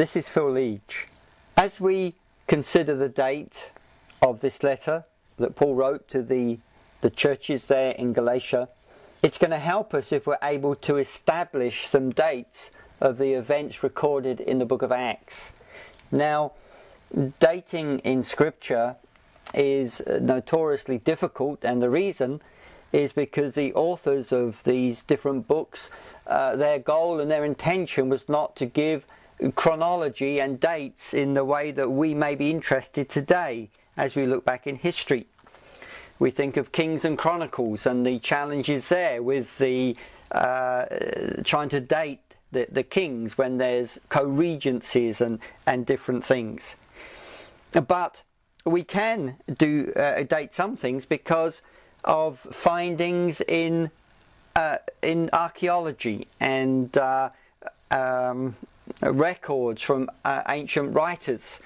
This is Phil Leach. As we consider the date of this letter that Paul wrote to the, the churches there in Galatia, it's going to help us if we're able to establish some dates of the events recorded in the book of Acts. Now, dating in Scripture is notoriously difficult, and the reason is because the authors of these different books, uh, their goal and their intention was not to give chronology and dates in the way that we may be interested today as we look back in history. We think of Kings and Chronicles and the challenges there with the uh, trying to date the, the kings when there's co-regencies and, and different things. But we can do uh, date some things because of findings in uh, in archaeology and uh, um, records from uh, ancient writers.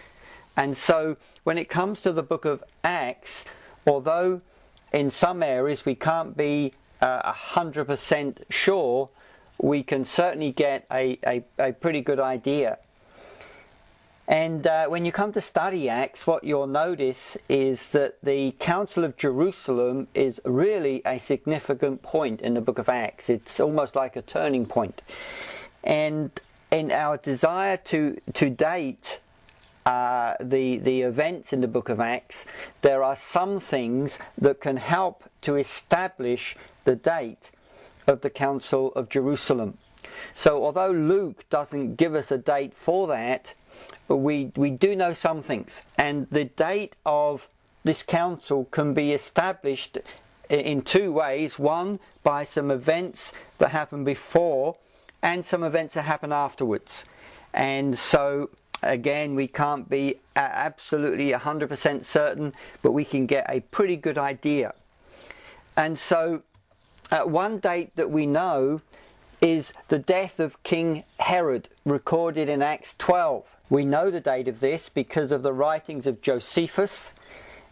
And so, when it comes to the book of Acts, although in some areas we can't be uh, a hundred percent sure, we can certainly get a, a, a pretty good idea. And uh, when you come to study Acts, what you'll notice is that the Council of Jerusalem is really a significant point in the book of Acts. It's almost like a turning point. And in our desire to, to date uh, the, the events in the book of Acts, there are some things that can help to establish the date of the Council of Jerusalem. So, although Luke doesn't give us a date for that, we, we do know some things. And the date of this council can be established in two ways. One, by some events that happened before, and some events that happen afterwards. And so, again, we can't be absolutely 100% certain, but we can get a pretty good idea. And so, uh, one date that we know is the death of King Herod, recorded in Acts 12. We know the date of this because of the writings of Josephus,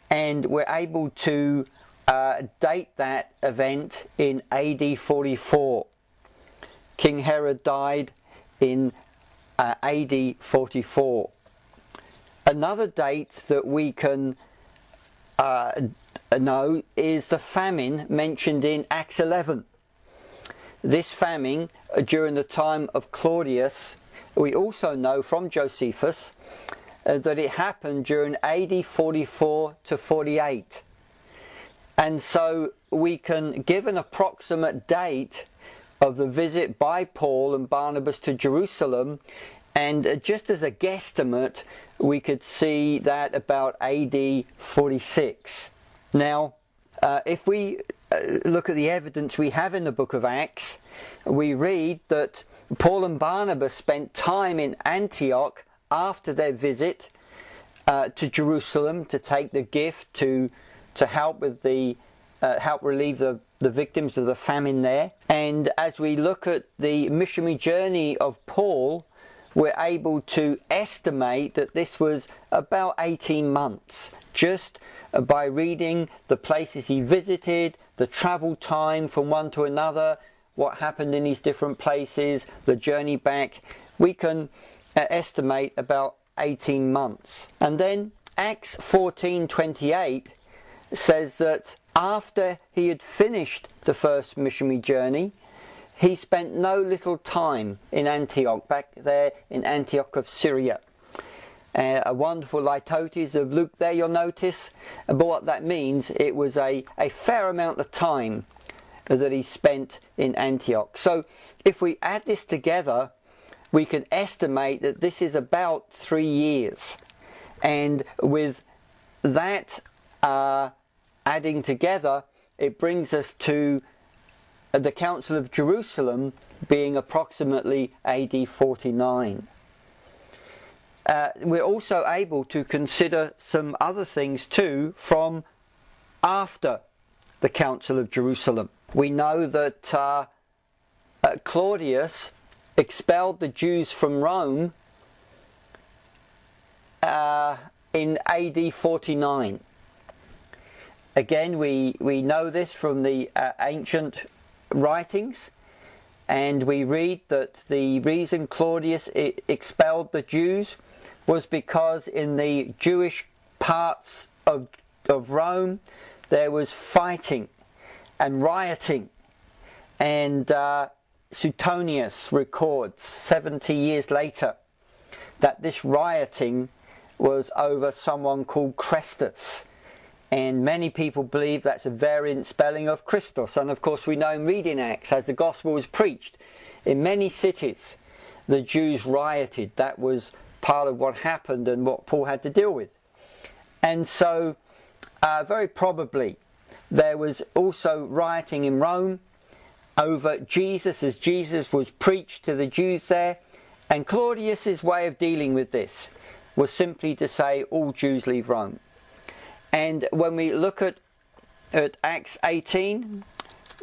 and we're able to uh, date that event in AD 44. King Herod died in uh, AD 44. Another date that we can uh, know is the famine mentioned in Acts 11. This famine uh, during the time of Claudius, we also know from Josephus uh, that it happened during AD 44 to 48. And so we can give an approximate date of the visit by Paul and Barnabas to Jerusalem. And uh, just as a guesstimate, we could see that about AD 46. Now, uh, if we uh, look at the evidence we have in the book of Acts, we read that Paul and Barnabas spent time in Antioch after their visit uh, to Jerusalem to take the gift to to help with the uh, help relieve the, the victims of the famine there. And as we look at the missionary journey of Paul, we're able to estimate that this was about 18 months just by reading the places he visited, the travel time from one to another, what happened in these different places, the journey back, we can uh, estimate about 18 months. And then Acts 14:28 says that after he had finished the first missionary journey, he spent no little time in Antioch, back there in Antioch of Syria. Uh, a wonderful litotes of Luke there, you'll notice. But what that means, it was a, a fair amount of time that he spent in Antioch. So if we add this together, we can estimate that this is about three years. And with that uh, adding together, it brings us to the Council of Jerusalem being approximately AD 49 uh, we're also able to consider some other things too from after the Council of Jerusalem. We know that uh, uh, Claudius expelled the Jews from Rome uh, in AD 49. Again, we, we know this from the uh, ancient writings and we read that the reason Claudius expelled the Jews was because in the Jewish parts of, of Rome there was fighting and rioting. And uh, Suetonius records 70 years later that this rioting was over someone called Chrestus. And many people believe that's a variant spelling of Christos. And of course, we know in reading Acts, as the gospel was preached in many cities, the Jews rioted. That was part of what happened and what Paul had to deal with. And so, uh, very probably, there was also rioting in Rome over Jesus as Jesus was preached to the Jews there. And Claudius's way of dealing with this was simply to say all Jews leave Rome. And when we look at, at Acts 18,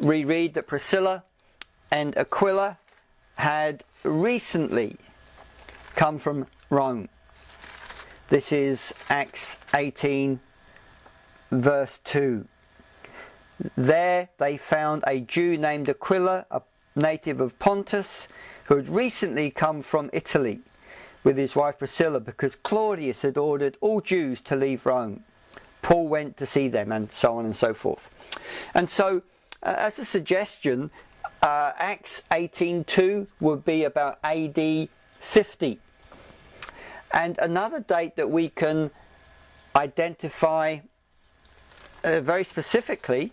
we read that Priscilla and Aquila had recently come from Rome. This is Acts 18, verse 2. There they found a Jew named Aquila, a native of Pontus, who had recently come from Italy with his wife Priscilla because Claudius had ordered all Jews to leave Rome. Paul went to see them and so on and so forth. And so, uh, as a suggestion, uh, Acts 18.2 would be about AD 50. And another date that we can identify uh, very specifically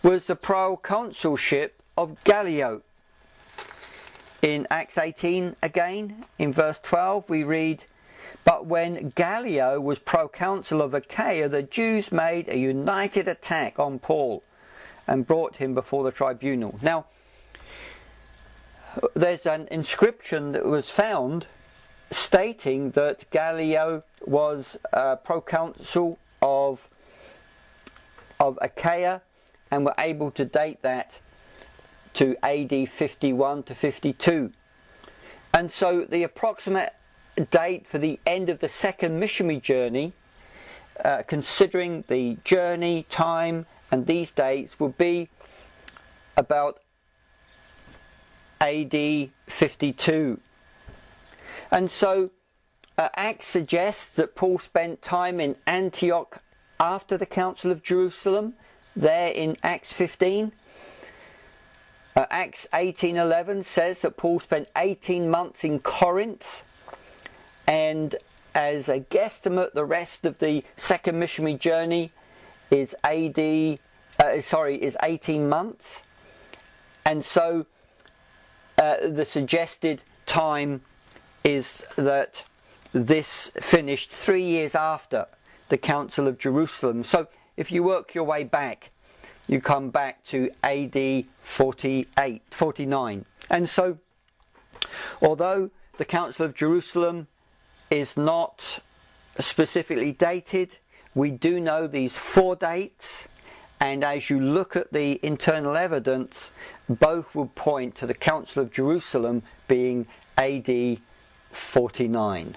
was the proconsulship of Gallio. In Acts 18 again, in verse 12, we read, But when Gallio was proconsul of Achaia, the Jews made a united attack on Paul and brought him before the tribunal. Now, there's an inscription that was found stating that Gallio was a proconsul of of Achaia and were able to date that to AD 51 to 52. And so the approximate date for the end of the second missionary journey, uh, considering the journey, time, and these dates, would be about AD 52. And so uh, Acts suggests that Paul spent time in Antioch after the Council of Jerusalem, there in Acts 15. Uh, Acts 18:11 says that Paul spent 18 months in Corinth, and as a guesstimate, the rest of the second missionary journey is AD. Uh, sorry, is 18 months, and so uh, the suggested time is that this finished three years after the Council of Jerusalem. So if you work your way back, you come back to AD 48, 49. And so, although the Council of Jerusalem is not specifically dated, we do know these four dates, and as you look at the internal evidence, both would point to the Council of Jerusalem being AD 49.